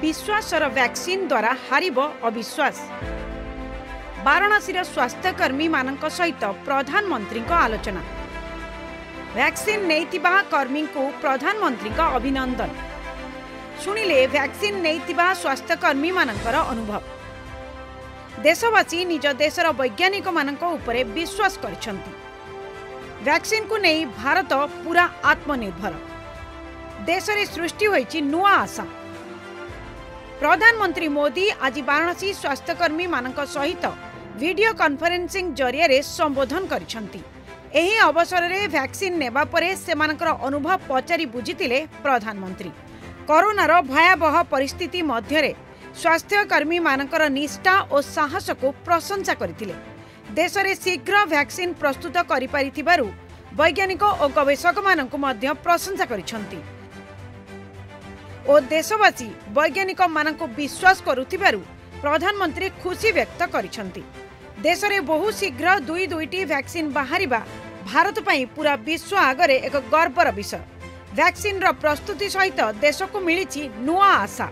विश्वास र भ्याक्सिन द्वारा हार अविश्वास वाराणसी र स्वास्थ्य कर्मी म सहित प्रधानमन्त्रीको आलोचना भ्याक्सिन कर्मीको प्रधानमन्त्रीको अभिनन्दन शुले भ्याक्सिन स्वास्थ्यकर्मी म अनुभव देशवासी निज देश र वैज्ञानिक मश्वास गरिन्छ भ्याक्सिन कु भारत पुरा आत्मनिर्भर देशले सृष्टि हुन्छ नुवा आसाम ପ୍ରଧାନମନ୍ତ୍ରୀ ମୋଦି ଆଜି ବାରଣାସୀ ସ୍ୱାସ୍ଥ୍ୟକର୍ମୀମାନଙ୍କ ସହିତ ଭିଡ଼ିଓ କନଫରେନ୍ସିଂ ଜରିଆରେ ସମ୍ବୋଧନ କରିଛନ୍ତି ଏହି ଅବସରରେ ଭ୍ୟାକ୍ସିନ୍ ନେବା ପରେ ସେମାନଙ୍କର ଅନୁଭବ ପଚାରି ବୁଝିଥିଲେ ପ୍ରଧାନମନ୍ତ୍ରୀ କରୋନାର ଭୟାବହ ପରିସ୍ଥିତି ମଧ୍ୟରେ ସ୍ୱାସ୍ଥ୍ୟକର୍ମୀମାନଙ୍କର ନିଷ୍ଠା ଓ ସାହସକୁ ପ୍ରଶଂସା କରିଥିଲେ ଦେଶରେ ଶୀଘ୍ର ଭ୍ୟାକ୍ସିନ୍ ପ୍ରସ୍ତୁତ କରିପାରିଥିବାରୁ ବୈଜ୍ଞାନିକ ଓ ଗବେଷକମାନଙ୍କୁ ମଧ୍ୟ ପ୍ରଶଂସା କରିଛନ୍ତି ओ देशवासी वैज्ञानिक म विश्वास गरुथ प्रधानमंत्री खुशी व्यक्त गरिसर बहु शीघ्र दुई दुईटी बाहरिबा भारत पई पूरा विश्व आगर एक गर्वर विषय भ्याक्सिन र प्रस्तुति सहित देशको मिलि नशा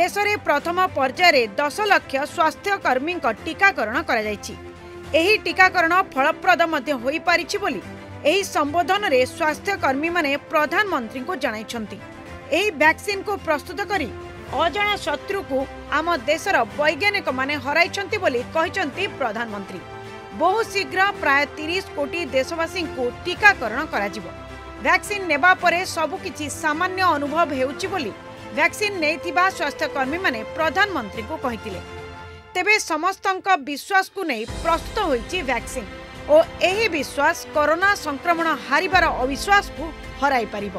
देशले प्रथम पर्यावरण दस लक्ष स्वास्थ्यकर्मीको टीकाकरण करा एही टीकाकरण फलप्रद होई बोली टीकरण फलप्रदारीछोली सम्बोधनले स्वास्थ्यकर्मी म प्रधानमन्त्रीको ज ଏହି ଭ୍ୟାକ୍ସିନ୍କୁ ପ୍ରସ୍ତୁତ କରି ଅଜଣା ଶତ୍ରୁକୁ ଆମ ଦେଶର ବୈଜ୍ଞାନିକମାନେ ହରାଇଛନ୍ତି ବୋଲି କହିଛନ୍ତି ପ୍ରଧାନମନ୍ତ୍ରୀ ବହୁ ଶୀଘ୍ର ପ୍ରାୟ ତିରିଶ କୋଟି ଦେଶବାସୀଙ୍କୁ ଟିକାକରଣ କରାଯିବ ଭ୍ୟାକ୍ସିନ୍ ନେବା ପରେ ସବୁକିଛି ସାମାନ୍ୟ ଅନୁଭବ ହେଉଛି ବୋଲି ଭ୍ୟାକ୍ସିନ୍ ନେଇଥିବା ସ୍ୱାସ୍ଥ୍ୟକର୍ମୀମାନେ ପ୍ରଧାନମନ୍ତ୍ରୀଙ୍କୁ କହିଥିଲେ ତେବେ ସମସ୍ତଙ୍କ ବିଶ୍ୱାସକୁ ନେଇ ପ୍ରସ୍ତୁତ ହୋଇଛି ଭ୍ୟାକ୍ସିନ୍ ଓ ଏହି ବିଶ୍ୱାସ କରୋନା ସଂକ୍ରମଣ ହାରିବାର ଅବିଶ୍ୱାସକୁ ହରାଇପାରିବ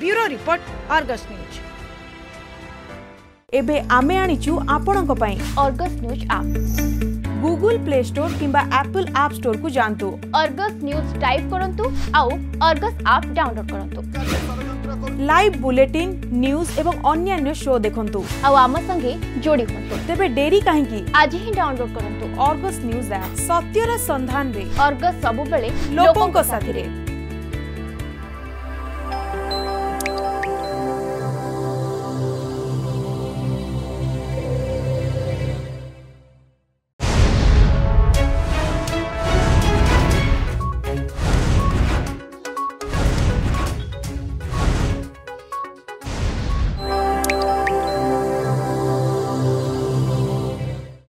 ବ୍ୟୁରୋ ରିପୋର୍ଟ ଅର୍ଗସ୍ ନ୍ୟୁଜ୍ ଏବେ ଆମେ ଆଣିଛୁ ଆପଣଙ୍କ ପାଇଁ Argus news app Google play store କିମ୍ବା ଆପଲ୍ ଆପ୍ ଷ୍ଟୋରକୁ ଯାଆନ୍ତୁ ଅର୍ଗସ୍ ନ୍ୟୁଜ୍ ଟାଇପ୍ କରନ୍ତୁ ଆଉ ଅର୍ଗସ୍ ଆପ୍ ଡାଉନଲୋଡ୍ କରନ୍ତୁ ଲାଇଭ୍ ବୁଲେଟିନ୍ ନ୍ୟୁଜ୍ ଏବଂ ଅନ୍ୟାନ୍ୟ ଶୋ ଦେଖନ୍ତୁ ଆଉ ଆମ ସଙ୍ଗେ ଯୋଡ଼ି ହୁଅନ୍ତୁ ତେବେ ଡେରି କାହିଁକି ଆଜି ହିଁ ଡାଉନଲୋଡ୍ କରନ୍ତୁ ଅର୍ଗସ୍ ନ୍ୟୁଜ୍ ଆପ୍ ସତ୍ୟର ସନ୍ଧାନରେ ଅର୍ଗସ୍ ସବୁବେଳେ ଲୋକଙ୍କ ସାଥିରେ